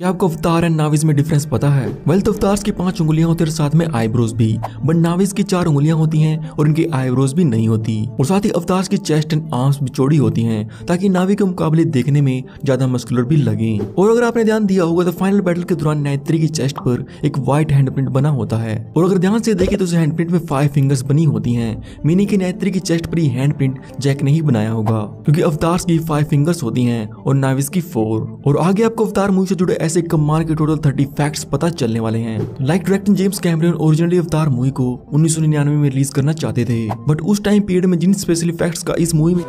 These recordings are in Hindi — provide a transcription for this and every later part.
क्या आपको अवतार एंड नाविज में डिफरेंस पता है? वेल तो अवतार की पाँच उंगलियाँ होती है और साथ में आईब्रोज भी। बट नाविज की चार उंगलियाँ होती हैं और इनकी आईब्रोज भी नहीं होती। और साथ ही अवतार की चेस्ट एंड आर्म्स भी चौड़ी होती हैं, ताकि नावी के मुकाबले देखने में ज़्यादा मस्कुलर भी लगे। और अगर आपने ध्यान दिया होगा तो फाइनल बैटल के दौरान नायत्री की चेस्ट पर एक व्हाइट हैंडप्रिंट बना होता है। और अगर ध्यान से देखे तो उस हैंडप्रिंट में फाइव फिंगर्स बनी होती है मीनिंग की नायत्री की चेस्ट पर ही हैंडप्रिंट जैक ने ही बनाया होगा, क्योंकि अवतार की फाइव फिंगर्स होती है और नाविज की फोर और आगे आपको अवतार मूवी से जुड़े ऐसे कमाल के टोटल थर्टी फैक्ट्स पता चलने वाले हैं। Like director James Cameron originally Avatar movie को उन्नीस में रिलीज़ करना चाहते थे। बट उस टाइम पीरियड में जिन स्पेशल इफेक्ट्स का इस मूवी में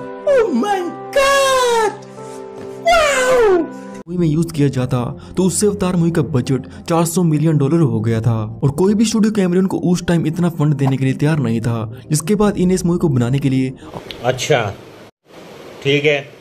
मूवी में यूज़ किया जाता तो उससे अवतार मूवी का बजट 400 मिलियन डॉलर हो गया था। और कोई भी स्टूडियो कैमरन को उस टाइम इतना फंड देने के लिए तैयार नहीं था, जिसके बाद इन्हें इस मूवी को बनाने के लिए अच्छा ठीक है।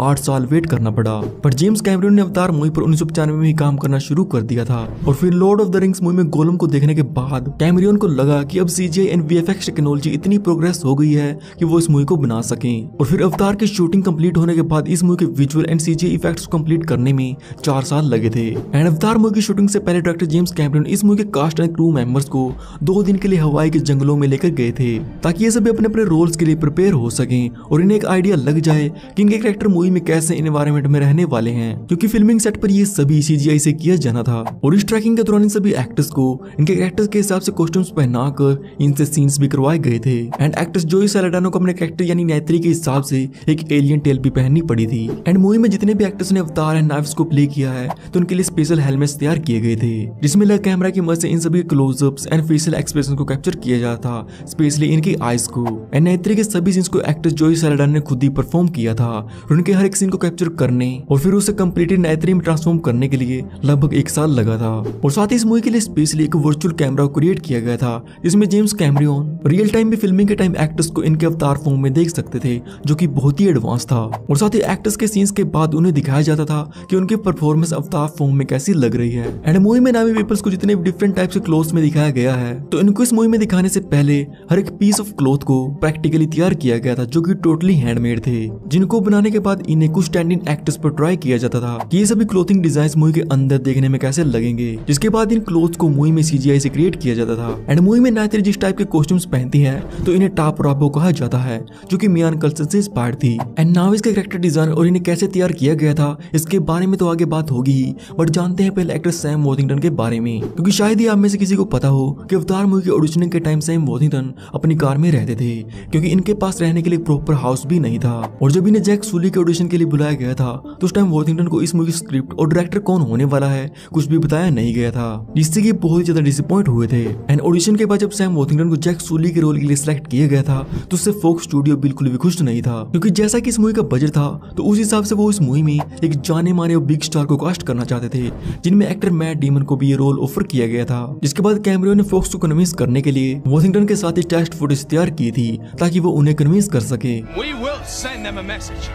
आठ साल वेट करना पड़ा। पर जेम्स कैमरून ने अवतार मूवी पर उन्नीस में ही काम करना शुरू कर दिया था और फिर Lord of the Rings movie में गोलम को देखने के बाद कैमरियन को लगा कि अब सीजीआई एंड वीएफएक्स टेक्नोलॉजी इतनी प्रोग्रेस हो गई है कि वो इस मूवी को बना सके। और फिर अवतार की शूटिंग कंप्लीट होने के बाद इस मूवी के विजुअल एंड सीजीआई इफेक्ट्स को कंप्लीट करने में चार साल लगे थे। एंड अवतार मूवी की शूटिंग से पहले डायरेक्टर जेम्स कैमरन इस मूवी के कास्ट एंड क्रू मेंबर्स को दो दिन के लिए हवाई के जंगलों में लेकर गए थे, ताकि ये सभी अपने अपने रोल्स के लिए प्रिपेयर हो सके और इन्हें एक आइडिया लग जाए कि इनके कैरेक्टर मूवी में कैसे इन्वायरमेंट में रहने वाले हैं? क्योंकि फिल्मिंग सेट पर ये सभी सीजीआई से किया जाना था। और इस ट्रैकिंग के दौरान इन सभी एक्टर्स को, इनके कैरेक्टर्स के हिसाब से कॉस्ट्यूम्स पहनाकर इनसे सीन्स भी करवाए गए थे। एंड एक्ट्रेस जोई सैलेडानो को अपने कैरेक्टर यानी नैत्री के हिसाब से एक एलियन टेल भी पहननी पड़ी थी। एंड मूवी में जितने भी एक्टर्स ने अवतार एंड नाइफ्स को प्ले किया है तो उनके लिए स्पेशल हेलमेट्स तैयार किए गए थे, जिसमें लग कैमरा की मदद से इन सभी क्लोजअप्स एंड फेशियल एक्सप्रेशन को कैप्चर किया जाता था स्पेशली इनकी आईज को। एंड नैत्री के सभी सीन्स को एक्ट्रेस जोई सैलेडान ने खुद ही परफॉर्म किया था, और उनके हर एक सीन को कैप्चर करने और फिर उसे कम्प्लीटली नायत्री में ट्रांसफॉर्म करने के लिए लगभग एक साल लगा था। और साथ ही इस मूवी के लिए स्पेशली एक वर्चुअल कैमरा क्रिएट किया गया था, जिसमें जेम्स कैमरियन रियल टाइम में फिल्मिंग के टाइम एक्टर्स को इनके अवतार फॉर्म में देख सकते थे, जो की बहुत ही एडवांस था। और साथ ही एक्टर्स के सीन्स के बाद उन्हें दिखाया जाता था की उनकी परफॉर्मेंस अवतार फॉर्म में कैसी लग रही है। एंड मूवी में नामी पीपल्स को जितने डिफरेंट टाइप के क्लोथ में दिखाया गया है तो इनको इस मूवी में दिखाने से पहले हर एक पीस ऑफ़ क्लोथ को प्रैक्टिकली तैयार किया गया था, जो कि टोटली हैंडमेड थे, जिनको बनाने के बाद इन्हें कुछ स्टैंडिंग एक्टर्स पर ट्राई किया जाता था ये सभी क्लोथिंग डिज़ाइन मूवी के अंदर देखने में कैसे लगेंगे, जिसके बाद इन क्लोथ को मूवी में सीजीआई से क्रिएट किया जाता था। एंड मूवी में नायत्री जिस टाइप के कॉस्ट्यूम्स पहनती है तो इन्हें टाप राबो कहा जाता है, जो कि मियान कल्चर से इंस्पायर थी। एंड नाव इसके कैरेक्टर डिज़ाइन और इन्हें कैसे तैयार किया गया था, इसके बारे में तो आगे बात होगी ही बट जानते हैं पहले एक्टर सैम वॉथिंगटन के बारे में। क्योंकि शायद ही आप में से किसी को पता हो कि अवतार मूवी के ऑडिशनिंग के टाइम सैम वॉथिंगटन अपनी कार में रहते थे, क्योंकि इनके पास रहने के लिए प्रॉपर हाउस भी नहीं था। और जब इन्हें जैक सूली के ऑडिशन के लिए बुलाया गया था तो उस टाइम वॉथिंगटन को इस मूवी स्क्रिप्ट और डायरेक्टर कौन होने वाला है, कुछ भी बताया नहीं गया था, जिससे कि बहुत ही ज़्यादा डिसअपॉइंट हुए थे। एंड ऑडिशन के बाद जब सैम वॉथिंगटन को जैक सूली के रोल के लिए सिलेक्ट किया गया था तो उससे फोक स्टूडियो बिल्कुल भी खुश नहीं था, क्योंकि जैसा कि इस मूवी का बजट था तो उस हिसाब से वो इस मूवी में एक जाने माने और बिग स्टार को कास्ट करना चाहते थे, जिनमें एक्टर मैट डीमन को भी ये रोल ऑफ़र किया गया था। जिसके बाद कैमरियो ने फोक्स को कन्विंस करने के लिए वॉशिंगटन के साथ ही टेस्ट फुटेज तैयार की थी, ताकि वो उन्हें कन्विंस कर सके। We will send them a message.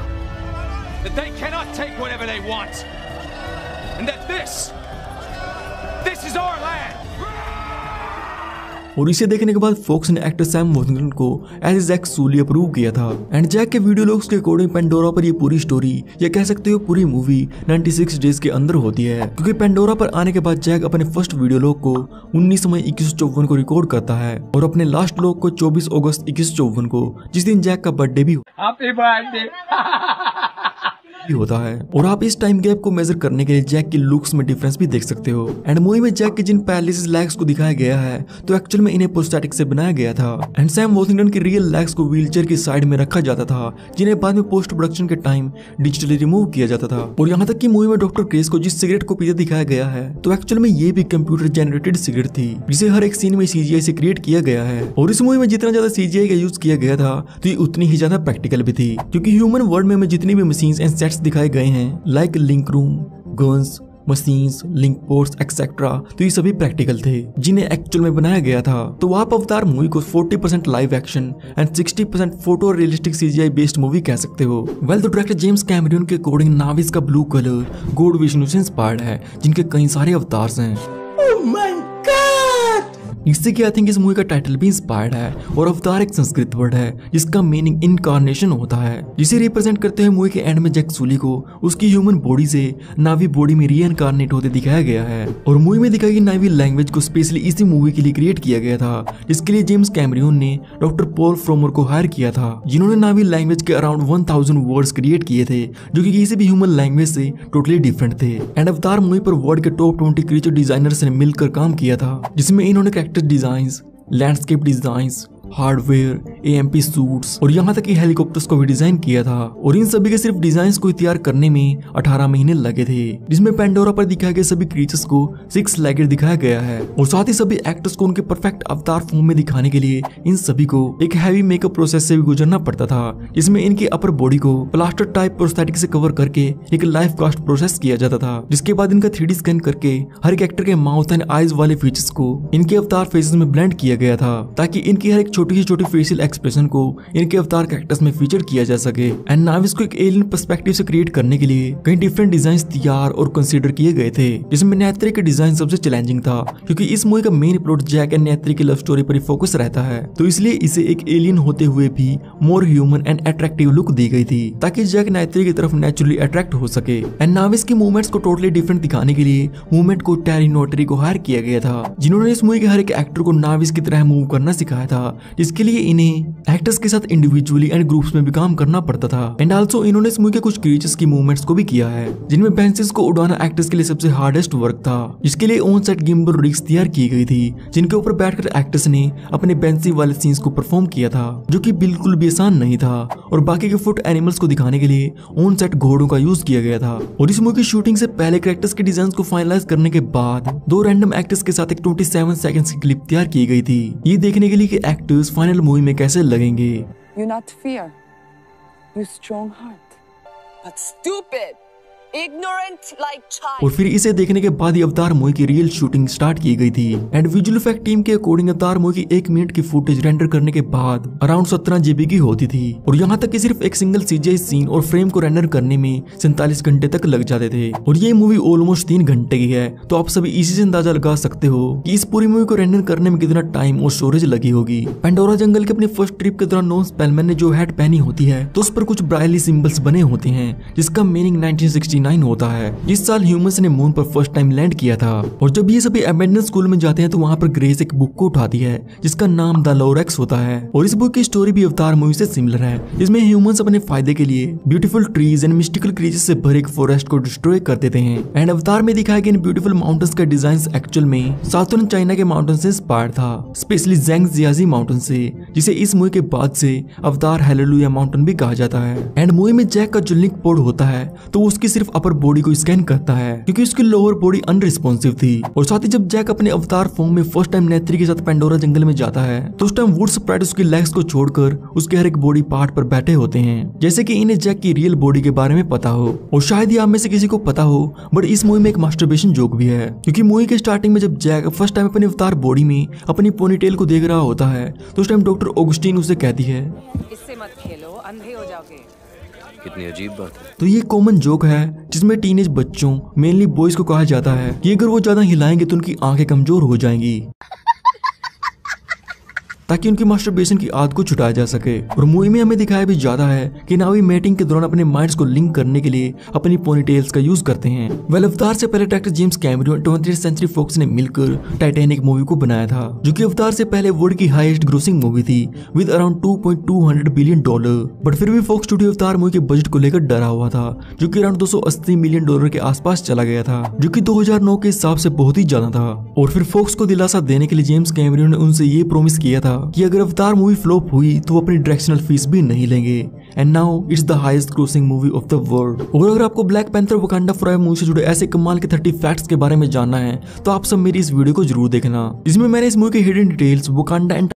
That they cannot take whatever they want. And that this, this is our land. और इसे देखने के बाद फोक्स ने एक्टर सैम वॉशिंगटन को एज जैक सूली अप्रूव किया था एंड जैक के वीडियो लॉग्स के अकॉर्डिंग पेंडोरा पर ये पूरी स्टोरी या कह सकते हो पूरी मूवी 96 डेज़ के अंदर होती है क्योंकि पेंडोरा पर आने के बाद जैक अपने फ़र्स्ट वीडियो लॉग को 19 मई इक्कीस को रिकॉर्ड करता है और अपने लास्ट लॉग को 24 अगस्त इक्कीस को जिस दिन जैक का बर्थडे भी birthday. भी होता है। और आप इस टाइम गैप को मेजर करने के लिए जैक की लुक्स में डिफरेंस भी देख सकते हो। एंड मूवी में जैक के जिन पैरालिसिस लेग्स को दिखाया गया है तो एक्चुअल में इन्हें प्रोस्टैटिक से बनाया गया था। एंड सैम वॉशिंगटन के रियल लेग्स को व्हीलचेयर की साइड में रखा जाता था, जिन्हें बाद में पोस्ट प्रोडक्शन के टाइम डिजिटली रिमूव किया जाता था। और यहाँ तक की मूवी में डॉक्टर क्रेस को जिस सिगरेट को पीते दिखाया गया है तो एक्चुअल में ये भी कंप्यूटर जनरेटेड सिगरेट थी, जिसे हर एक सीन में सीजीआई से क्रिएट किया गया है। और इस मूवी में जितना ज़्यादा सीजीआई का यूज़ किया गया था तो ये उतनी ही ज़्यादा प्रैक्टिकल भी थी। क्योंकि ह्यूमन वर्ल्ड में जितनी भी मशीन एंड सेट्स दिखाए गए हैं like link room guns machines link ports etcetera तो ये सभी प्रैक्टिकल थे, जिन्हें एक्चुअल में बनाया गया था। तो आप अवतार मूवी को 40% live action and 60% photo realistic CGI based movie कह सकते हो। वेल तो डायरेक्टर जेम्स कैमरियन के अकॉर्डिंग नाविस का ब्लू कलर गॉड विष्णु से इंस्पायर्ड है, जिनके कई सारे अवतार्स हैं। इससे कि आई थिंक इस मूवी का टाइटल भी इंस्पायर्ड है और अवतार एक संस्कृत वर्ड है, जिसका मीनिंग इनकारनेशन होता है। जिसे रिप्रेजेंट करते हुए मूवी के एंड में जैक सूली को उसकी ह्यूमन बॉडी से नावी बॉडी में री होते दिखाया गया है। और मूवी में दिखाई गई नावी लैंग्वेज को स्पेशली इसी मूवी के लिए क्रिएट किया गया था, जिसके लिए जेम्स कैमरियन ने डॉक्टर पॉल फ्रोमर को हायर किया था, जिन्होंने नावी लैंग्वेज के around one thousand words create किए थे, जो कि किसी भी ह्यूमन लैंग्वेज से टोटली डिफरेंट थे। एंड अवतार मूवी पर वर्ल्ड के टॉप ट्वेंटी क्रिएचर डिजाइनर्स ने मिलकर काम किया था, जिसमें इन्होंने design landscape design hardware AMP suits और यहाँ तक कि हेलीकॉप्टर्स को भी डिज़ाइन किया था और इन सभी के सिर्फ़ डिज़ाइन को तैयार करने में 18 महीने लगे थे, जिसमें पेंडोरा पर दिखाए गए सभी क्रीचर्स को सिक्स लेगेड दिखाया गया है और साथ ही सभी एक्टर्स को उनके परफेक्ट अवतार फॉर्म में दिखाने के लिए इन सभी को एक हैवी मेकअप प्रोसेस से भी गुजरना पड़ता था, जिसमें इनकी अपर बॉडी को प्लास्टर टाइप प्रोस्थेटिक से कवर करके एक लाइफ कास्ट प्रोसेस किया जाता था, जिसके बाद इनका थ्री स्कैन करके हर एक एक्टर के माउथ एंड आईज वाले फीचर्स को इनके अवतार फेसेस में ब्लेंड किया गया था, ताकि इनकी हर एक छोटी से छोटी फेशियल एक्सप्रेशन को इनके अवतार कैरेक्टर्स में फीचर किया जा सके। एंड नाविस को एक एलियन पर्सपेक्टिव से क्रिएट करने के लिए कई डिफरेंट डिज़ाइन तैयार और कंसिडर किए गए थे, जिसमें नैत्री के डिज़ाइन सबसे चैलेंजिंग था, क्योंकि इस मूवी का main plot Jake and Neytiri की लव स्टोरी पर फोकस रहता है। तो इसलिए इसे एक एलियन होते हुए भी more human and attractive look दी गई थी, ताकि जैक नैत्री की तरफ़ नेचुरली अट्रैक्ट हो सके। एंड नाविस की मूवमेंट्स को टोटली डिफरेंट दिखाने के लिए मूवमेंट को टैरी नोटरी को हायर किया गया था, जिन्होंने इस मूवी के हर एक एक्टर को नाविस की तरह मूव करना सिखाया था। जिसके लिए इन्हें एक्टर्स के साथ इंडिविजुअली एंड ग्रुप्स में भी काम करना पड़ता था। एंड ऑल्सो इन्होंने इस मूवी के कुछ क्रिएचर्स की मूवमेंट्स को भी किया है, जिनमें बेंचेस को उड़ाना एक्टर्स के लिए सबसे हार्डेस्ट वर्क था, जिसके लिए ऑन सेट गिम्बल रिक्स तैयार की गई थी, जिनके ऊपर बैठकर एक्टर्स ने अपने बेंसी वाले सीन्स को परफॉर्म किया था, जो की बिल्कुल भी आसान नहीं था, और बाकी के फुट एनिमल्स को दिखाने के लिए ऑन सेट घोड़ों का यूज़ किया गया था। और इस मूवी की शूटिंग से पहले कैरेक्टर्स के डिज़ाइन को फाइनलाइज करने के बाद, दो रैंडम एक्टर्स के साथ एक 27 सेकंड्स की क्लिप तैयार की गई थी। ये देखने के लिए कि कैरेक्टर्स फाइनल मूवी में कैसे लगेंगे? You not fear you strong heart but stupid और फिर इसे देखने के बाद ही अवतार मूवी की रियल शूटिंग स्टार्ट की गई थी। एंड विजुअल इफ़ेक्ट टीम के अकॉर्डिंग अवतार मूवी की एक मिनट की फुटेज रेंडर करने के बाद अराउंड सत्रह जीबी की होती थी। और यहाँ तक कि सिर्फ़ एक सिंगल सीजीआई सीन और फ्रेम को रेंडर करने में सैतालीस घंटे तक लग जाते थे। और ये मूवी ऑलमोस्ट तीन घंटे की है। तो आप सभी इसी से अंदाज़ा लगा सकते हो की इस पूरी मूवी को रेंडर करने में कितना टाइम और स्टोरेज लगी होगी। पेंडोरा जंगल के अपनी फ़र्स्ट ट्रिप के दौरान नॉन स्पेलमैन ने जो हैट पहनी होती है तो उस पर कुछ ब्राइली सिंबल्स बने होते हैं, जिसका मीनिंग 1969 होता है। इस साल ह्यूमंस ने मून पर फ़र्स्ट टाइम लैंड किया था। और जब ये सभी एबेंडन स्कूल में जाते हैं तो वहाँ पर ग्रेस एक बुक को उठाती है, जिसका नाम द लोरेक्स होता है। और इस बुक की स्टोरी भी अवतार मूवी से सिमिलर है। इसमें ह्यूमंस अपने फ़ायदे के लिए beautiful trees and mystical creatures से भरे एक फॉरेस्ट को डिस्ट्रॉय कर देते हैं। एंड अवतार में दिखाए गए इन ब्यूटीफुल माउंटेन्स का डिज़ाइन एक्चुअल में साउथर्न चाइना के माउंटेन से इंस्पायर था, स्पेशली जेंग जियाजी माउंटेन से, जिसे इस मूवी के बाद से अवतार हेलेलुया माउंटेन भी कहा जाता है। एंड मूवी में जैक का जो लिंक पोर्ड होता है तो उसकी सिर्फ़ अपर बॉडी को स्कैन करता है, क्योंकि उसकी लोअर बॉडी अनरिस्पॉन्सिव थी। और साथ ही जब जैक अपने अवतार फॉर्म में फ़र्स्ट टाइम नेत्री के साथ पेंडोरा जंगल में जाता है तो उस टाइम वुड स्प्राइट उसकी लेग्स को छोड़कर उसके हर एक बॉडी पार्ट पर बैठे होते हैं, जैसे की इन्हें जैक की रियल बॉडी के बारे में पता हो। और शायद ही आप में से किसी को पता हो बट इस मूवी में एक मास्टरबेशन जोक भी है, क्योंकि मूवी के स्टार्टिंग में जब जैक फ़र्स्ट टाइम अपने अवतार बॉडी में अपनी पोनीटेल को देख रहा होता है तो उस टाइम डॉक्टर ऑगस्टीन उसे कहती है कितनी अजीब बात है। तो ये कॉमन जोक है, जिसमें टीनेज बच्चों मेनली बॉयज़ को कहा जाता है कि अगर वो ज़्यादा हिलाएँगे तो उनकी आँखें कमज़ोर हो जाएँगी। ताकि उनकी मास्टरबेशन की आदत को छुटाया जा सके। और मूवी में हमें दिखाया भी ज़्यादा है कि नावी मेटिंग के दौरान अपने माइंड्स को लिंक करने के लिए अपनी पोनीटेल्स का यूज़ करते हैं। वेल अवतार से पहले doctor James Cameron twenty century Fox ने मिलकर टाइटेनिक मूवी को बनाया था, जो की अवतार से पहले वर्ल्ड की हाईएस्ट ग्रोसिंग मूवी थी with around two billion dollar but फिर भी फोक्स स्टूडियो अवतार मूवी के बजट को लेकर डरा हुआ था, जो की अराउंड दो सौ अस्सी मिलियन डॉलर के आसपास चला गया था, जो कि 2009 के हिसाब से बहुत ही ज़्यादा था। और फिर फोक्स को दिलासा देने के लिए जेम्स कैमरन ने उनसे ये प्रोमिस किया था कि अगर अवतार मूवी फ्लॉप हुई तो वो अपनी डायरेक्शनल फ़ीस भी नहीं लेंगे। And now it's the highest grossing movie of the world और अगर आपको Black Panther Wakanda Forever movie से जुड़े ऐसे कमाल के 30 फैक्ट्स के बारे में जानना है तो आप सब मेरी इस वीडियो को ज़रूर देखना। इसमें मैंने इस मूवी के हिडन डिटेल्स वकांडा एंड